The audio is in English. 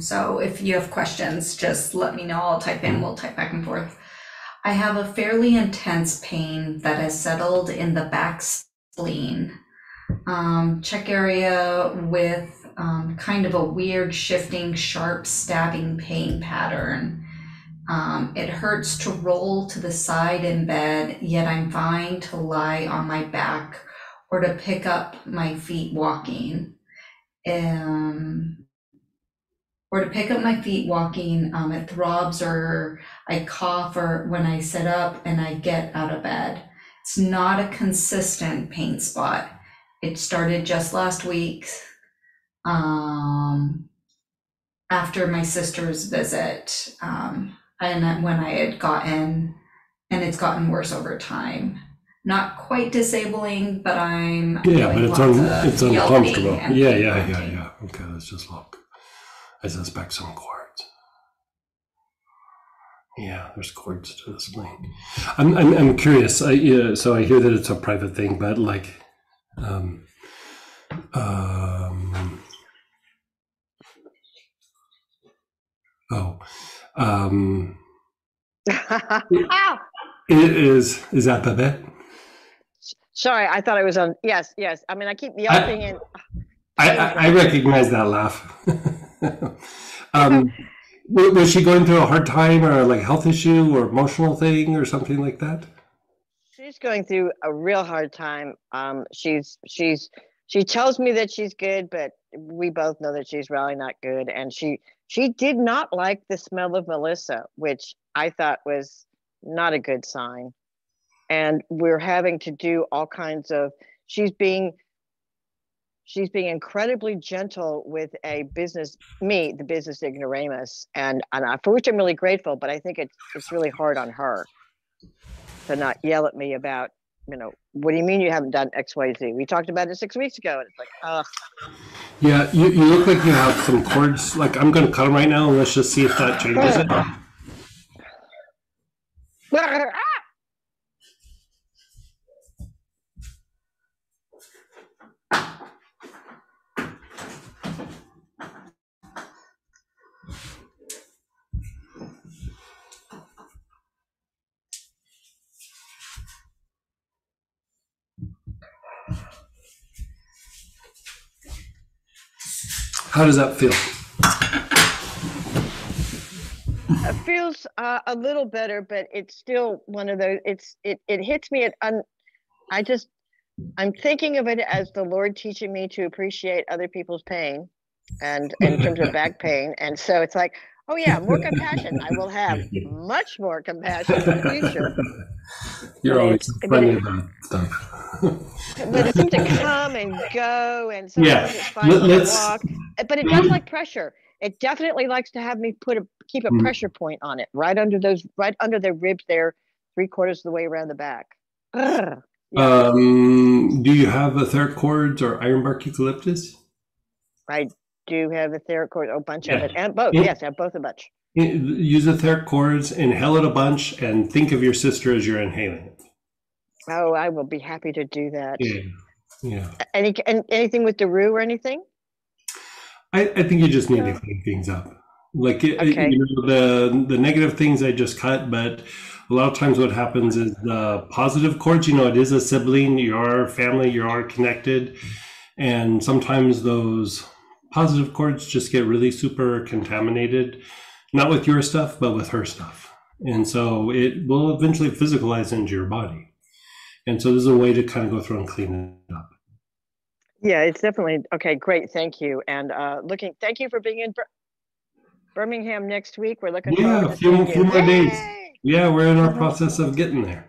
So if you have questions, just let me know. I'll type in, we'll type back and forth. I have a fairly intense pain that has settled in the back spleen. Um, check area with um, kind of a weird, shifting, sharp, stabbing pain pattern. Um, it hurts to roll to the side in bed, yet I'm fine to lie on my back or to pick up my feet walking. Um, or to pick up my feet walking, um, it throbs or I cough or when I sit up and I get out of bed. It's not a consistent pain spot. It started just last week um, after my sister's visit. Um, and when I had gotten, and it's gotten worse over time. Not quite disabling, but I'm Yeah, but it's un, it's uncomfortable. Yeah, yeah, yeah, yeah. Okay, let's just look. I suspect some cords. Yeah, there's cords to this thing. I'm, I'm, I'm curious. I, yeah, so I hear that it's a private thing, but like, um, um, oh, um, Ow! i- is is that Babette? Sorry, I thought it was on. Yes, yes. I mean, I keep yelping and I, I, I recognize that laugh. um, wa- was she going through a hard time or like health issue or emotional thing or something like that? she's going through a real hard time. Um, she's she's she tells me that she's good, but we both know that she's really not good. And she she did not like the smell of Melissa, which I thought was not a good sign. And we're having to do all kinds of. She's being she's being incredibly gentle with a business me the business ignoramus and and I, for which i'm really grateful but i think it's it's really hard on her to not yell at me about you know what do you mean you haven't done xyz we talked about it six weeks ago and it's like ugh Yeah, you, you look like you have some cords. Like I'm going to cut them right now. and Let's just see if that changes it. How does that feel? it feels uh, a little better but it's still one of those it's it, it hits me at un, i just i'm thinking of it as the lord teaching me to appreciate other people's pain and in terms of back pain. And so it's like oh yeah more compassion. I will have much more compassion in the future. You're always funny about stuff. but it seems to come and go and sometimes Yeah, it's fine let- when I let's- walk but it does like pressure it definitely likes to have me put a keep a Mm. pressure point on it right under those right under the ribs there three quarters of the way around the back Ugh. Yeah. Um, do you have etheric cords or ironbark eucalyptus? i do have etheric cord a bunch of it and both Yeah. yes i have both a bunch Use etheric cords, inhale it a bunch, and think of your sister as you're inhaling it. oh i will be happy to do that Yeah, yeah. any and anything with the roux or anything I, I think you just need to clean things up. Like it, Okay. you know, the the negative things I just cut, but a lot of times what happens is the positive cords. You know, it is a sibling. You are family. You are connected, and sometimes those positive cords just get really super contaminated, not with your stuff, but with her stuff, and so it will eventually physicalize into your body. And so this is a way to kind of go through and clean it up. Yeah it's definitely okay great thank you and uh looking thank you for being in Bir- birmingham next week we're looking Yeah, a few- few more days. Yay! Yeah, we're in our process of getting there.